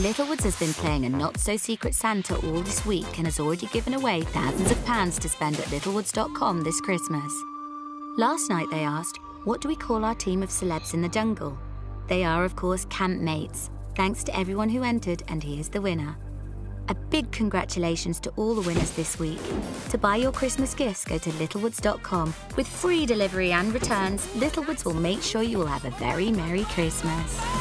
Littlewoods has been playing a not-so-secret Santa all this week and has already given away thousands of pounds to spend at littlewoods.com this Christmas. Last night they asked, what do we call our team of celebs in the jungle? They are, of course, campmates. Thanks to everyone who entered, and here's the winner. A big congratulations to all the winners this week. To buy your Christmas gifts, go to littlewoods.com. With free delivery and returns, Littlewoods will make sure you will have a very Merry Christmas.